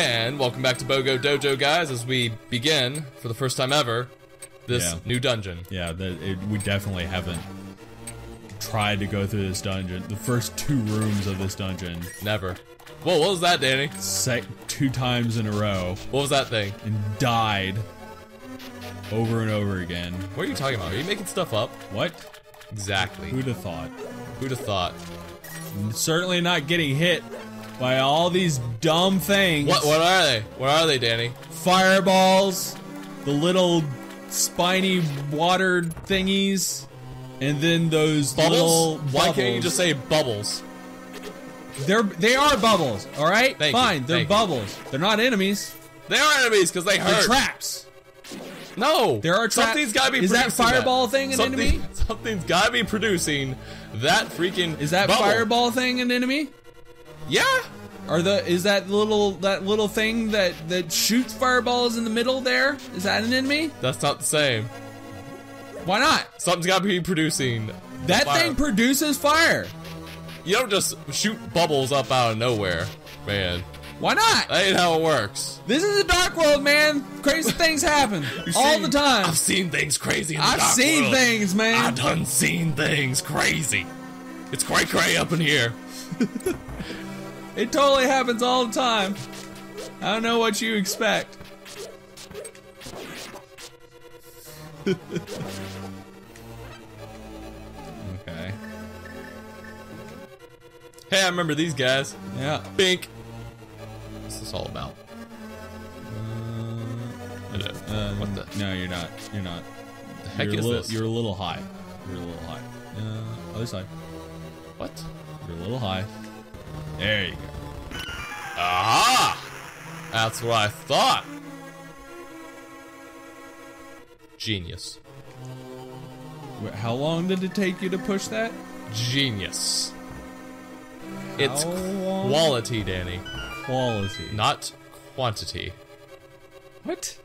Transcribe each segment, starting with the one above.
And welcome back to BOGO Dojo, guys, as we begin, for the first time ever, this Yeah. new dungeon. Yeah, that it, we definitely haven't tried to go through this dungeon. The first two rooms of this dungeon, Never. Whoa, what was that, Danny? sec- two times in a row, What was that thing? and died over and over again. What are you talking about? Are you making stuff up? What? Exactly. Who'd have thought? Who'd have thought? Certainly not getting hit by all these dumb things. What What are they? What are they, Danny? Fireballs, the little spiny water thingies, and then those little Bubbles? Why can't you bubbles. just say bubbles? They're they are bubbles, all right? Thank you, Fine, they're thank you. bubbles. They're not enemies. They are enemies because they They're traps. no, There are traps. Something's gotta be. Is that fireball thing an Something- enemy? Something's gotta be producing that freaking. Is that bubble. fireball thing an enemy? Yeah. Or the is that little that little thing that that shoots fireballs in the middle there? Is that an enemy? That's not the same. Why not? Something's gotta be producing. That fire. thing produces fire. You don't just shoot bubbles up out of nowhere, man. Why not? That ain't how it works. This is a dark world, man. Crazy things happen all see, the time. I've seen things crazy. I've seen world. things, man. I've done seen things crazy. It's cray cray up in here. It totally happens all the time. I don't know what you expect. okay. Hey, I remember these guys. Yeah. Bink. What's this all about? Uh, what the No, you're not. You're not. the heck you're is a little, this? You're a little high. You're a little high. Uh, other side. What? You're a little high. There you go. Aha! That's what I thought. Genius. Wait, How long did it take you to push that? Genius. It's long? quality, Danny, Quality. not quantity. What?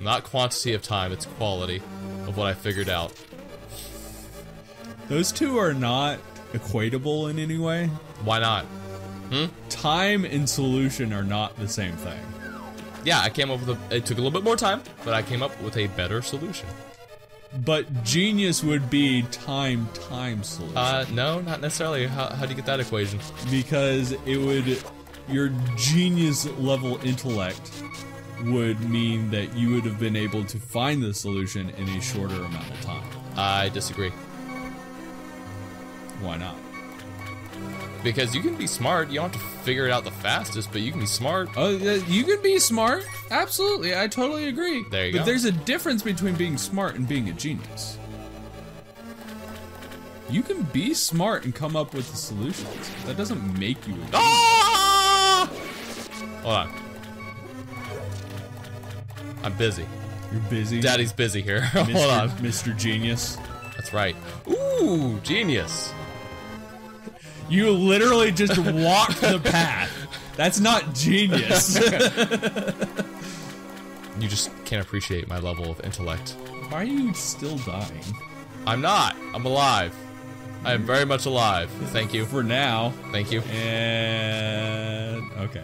Not quantity of time, it's quality of what I figured out. Those two are not equatable in any way. Why not? Time and solution are not the same thing. Yeah, I came up with a. It took a little bit more time, but I came up with a better solution. But genius would be time time solution. Uh, no, not necessarily. How, how do you get that equation? because it would your genius level intellect would mean that you would have been able to find the solution in a shorter amount of time. I disagree. Why not? Because you can be smart, you don't have to figure it out the fastest, but you can be smart. Oh, uh, you can be smart. Absolutely, I totally agree. There you but go. there's a difference between being smart and being a genius. You can be smart and come up with the solutions. That doesn't make you a genius. Ah! Hold on. I'm busy. You're busy. Daddy's busy here. Mr. Hold on. Mr. Genius. That's right. Ooh, genius. You literally just walked the path. That's not genius. You just can't appreciate my level of intellect. Why are you still dying? I'm not. I'm alive. I am very much alive. Thank you. For now. Thank you. And okay.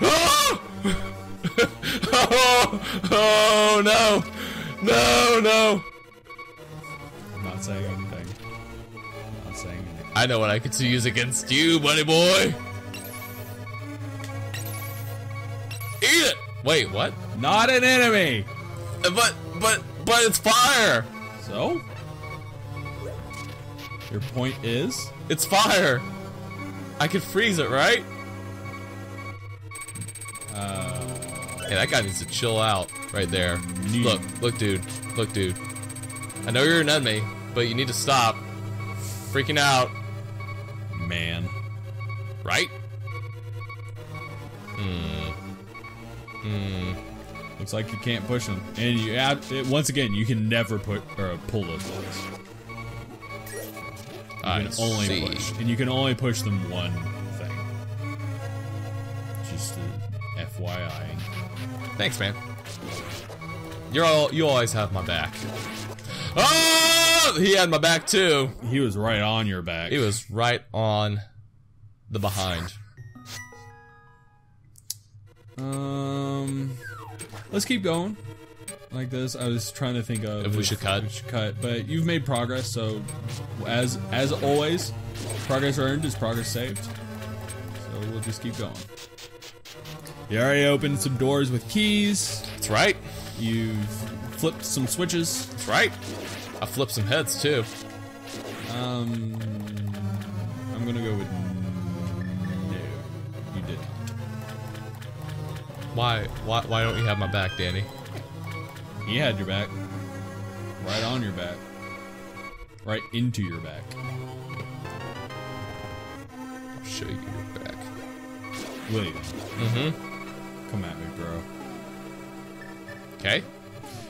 oh! oh no! No, no! Saying anything. I'm not saying anything. I know what I could use against you, buddy boy. Eat it. Wait, what? Not an enemy. But, but, but it's fire. So? Your point is? It's fire. I could freeze it, right? Uh, Hey, that guy needs to chill out right there. Look, look, dude. Look, dude. I know you're an enemy, but you need to stop freaking out, man. right? Hmm. Hmm. Looks like you can't push them. And you add, it, once again, you can never put or pull those buttons. You I can only see. push. And you can only push them one thing. Just a FYI. Thanks, man. You're all you always have my back. Oh, he had my back too. He was right on your back. He was right on the behind? Um, let's keep going like this. I was trying to think of If we should cut. We should cut, but you've made progress. So, as as always, progress earned is progress saved. So we'll just keep going. You already opened some doors with keys. That's right. You've flipped some switches. That's right. I flipped some heads too. Um, I'm gonna go with no. You did. Why? Why? Why don't you have my back, Danny? He had your back. Right on your back. Right into your back. I'll show you your back. William, Mm-hmm. come at me, bro. Okay.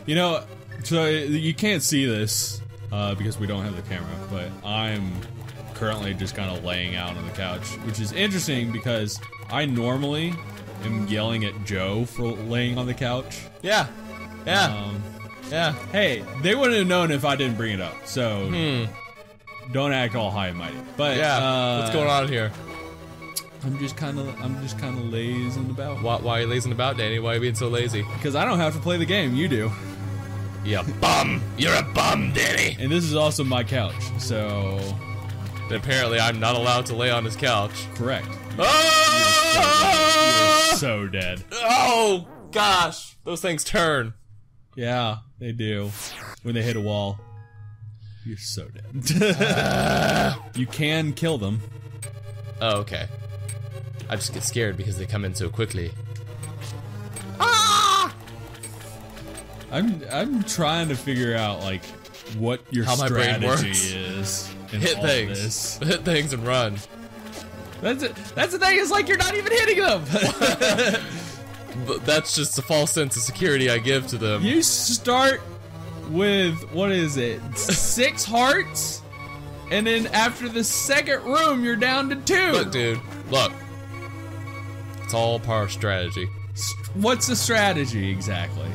You know, so you can't see this uh, because we don't have the camera, but I'm currently just kind of laying out on the couch, which is interesting because I normally am yelling at Joe for laying on the couch. Yeah. Yeah. Um, yeah. hey, they wouldn't have known if I didn't bring it up, so Hmm. don't act all high and mighty. But Yeah. uh, What's going on here? I'm just kind of, I'm just kind of lazing about Why, why are you lazing about, Danny? Why are you being so lazy? because I don't have to play the game. You do, You bum. You're a bum, Danny. and this is also my couch, so And apparently, I'm not allowed to lay on his couch. correct. Oh! You're so dead. Oh gosh, those things turn. Yeah, they do. When they hit a wall, you're so dead. you can kill them. Oh, okay. I just get scared because they come in so quickly. I'm I'm trying to figure out like what your How my brain strategy works. is. In Hit all things. This. Hit things and run. That's it. That's the thing. Is like you're not even hitting them. But that's just a false sense of security I give to them. you start with what is it? Six hearts, and then after the second room, you're down to two. Look, dude. Look. It's all part of strategy. What's the strategy exactly?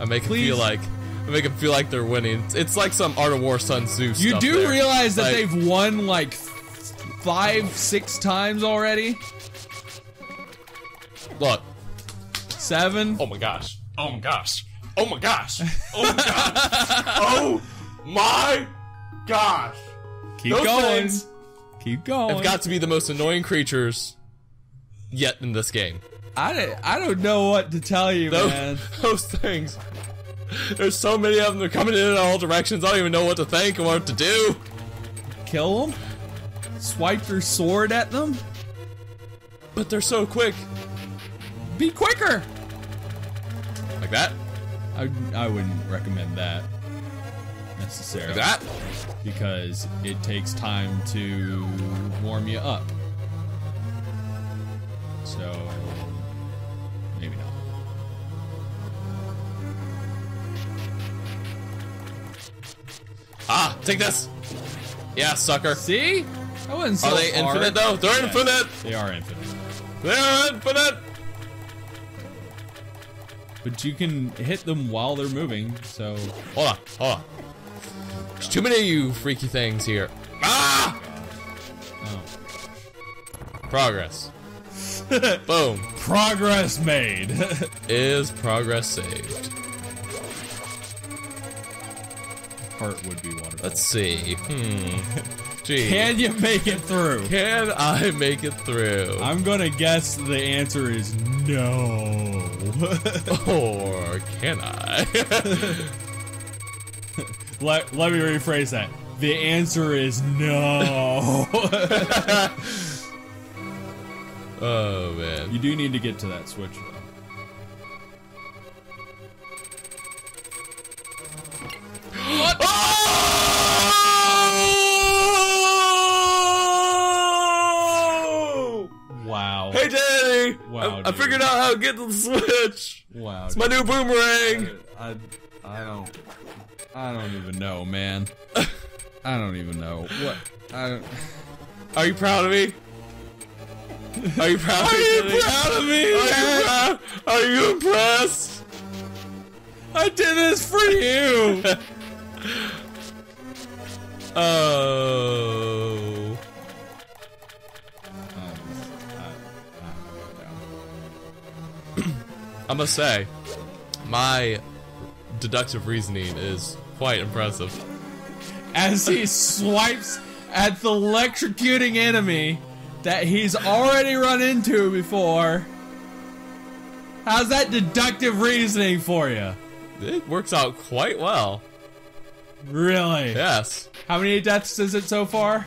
I make them Please. feel like I make them feel like they're winning. It's, it's like some Art of War Sun Tzu You stuff do there. realize that Like, they've won like five, six times already? look. Seven? Oh my gosh. Oh my gosh. Oh my gosh. Oh my gosh. oh my gosh. Keep Those going. things Keep going. have got to be the most annoying creatures yet in this game. I, don't- I don't know what to tell you, Those, man. those things. There's so many of them. They're coming in all directions. I don't even know what to think or what to do. Kill them? Swipe your sword at them? But they're so quick. Be quicker! Like that. I, I wouldn't recommend that necessarily. Like that. Because it takes time to warm you up. Take this. Yeah, sucker. See? That wasn't so Are they hard. infinite though? They're Yes, infinite. They are infinite. They're infinite. But you can hit them while they're moving, so Hold on, hold on. There's too many of you freaky things here. Ah! oh. Progress. Boom. progress made. Is progress saved? Heart would be wonderful. Let's see. Hmm. Gee. Can you make it through? Can I make it through? I'm gonna guess the answer is no. or can I? let, let me rephrase that. The answer is no. oh man. you do need to get to that switch though. Oh! Wow, I, I figured out how to get to the switch. Wow. It's my new boomerang. I, I don't I don't even know, man. I don't even know. What I don't Are you proud of me? Are you proud of Are you proud of me, Are you proud? Are you impressed? I did this for you. Oh. Oh I must say, my deductive reasoning is quite impressive. As he swipes at the electrocuting enemy that he's already run into before. How's that deductive reasoning for you? It works out quite well. Really? Yes. How many deaths is it so far?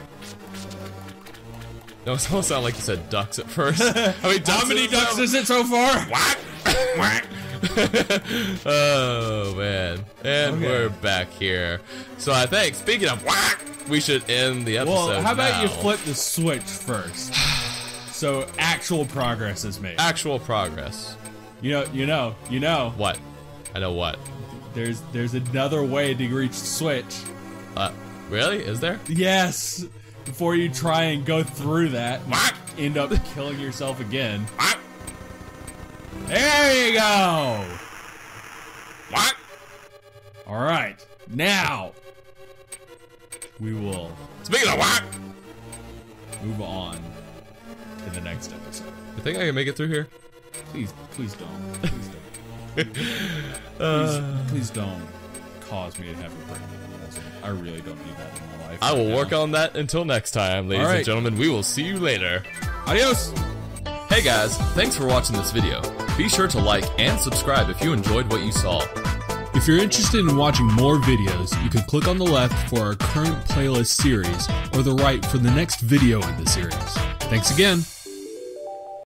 No, it almost sounded like you said ducks at first. I mean, How many ducks is it so far? Whack! Whack! oh man, and Okay. we're back here. So I think, speaking of whack, we should end the episode. Well, how about you flip the switch first? So actual progress is made. actual progress? You know, you know, you know. What? I know what. There's there's another way to reach the switch. Uh, really? Is there? Yes. Before you try and go through that, and end up killing yourself again. Whack! There you go. Whack! All right. Now we will Speaking of whack! move on to the next episode. You think I can make it through here? Please, please don't. Please don't. Uh. please, please don't cause me to have a brain aneurysm. I really don't need that in my life. I will right work now. on that until next time, ladies All and gentlemen. We will see you later. Adios. Hey guys, thanks for watching this video. Be sure to like and subscribe if you enjoyed what you saw. If you're interested in watching more videos, you can click on the left for our current playlist series or the right for the next video in the series. Thanks again.